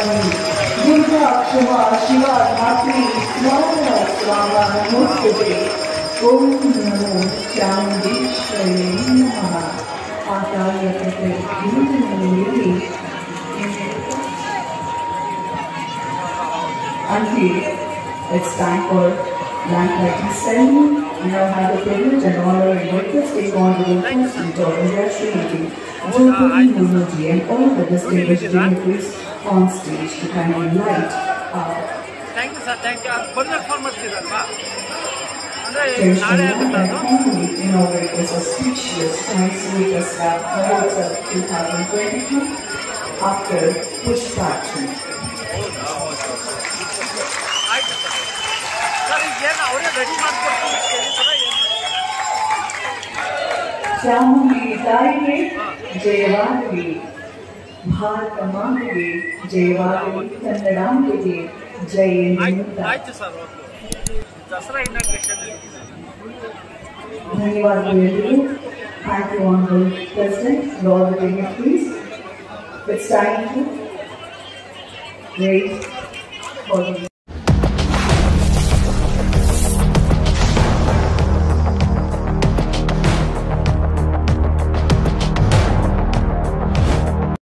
Om it's time for land lighting ceremony. We now have the privilege and honor and request take on the Local Senator Indra Sri Muji and all the distinguished dignitaries on stage to kindly light our thank you sir thank you ಬರ್ಬೇಕು phone ಮಾಡ್ತಿದ್ದಲ್ವಾ ಅಂದರೆ traditional ನಾಳೆ land and ಆಗುತ್ತದು formally inaugurate this auspicious Transmeter Slab Awards of 2022 after Pushpachi. ಆಯ್ತು sir sir ಈಗ ಏನು ಅವರೇ ready ಮಾಡ್ಕೊಡ್ತೀನಿ ಅಂತ ಹೇಳಿದಾರ ಏನು ಚಾಮುಂಡಿ ತಾಯಿಗೆ ಜಯವಾಗಲಿ ಭಾರತ ಮಾತೆಗೆ ಜಯವಾಗಲಿ ಕನ್ನಡಾಂಬೆಗೆ ಜಯ ಆಯ್ತು ಎನ್ನುತ್ತಾ ಆಯ್ತು ಸರ್ ಓಕೆ ದಸರಾ ಇನಾಗ್ರೇಷನ್ ಧನ್ಯವಾದಗಳು ಎಲ್ಲರಿಗೂ thank you honourable president all the dignitaries. It's time to wait for the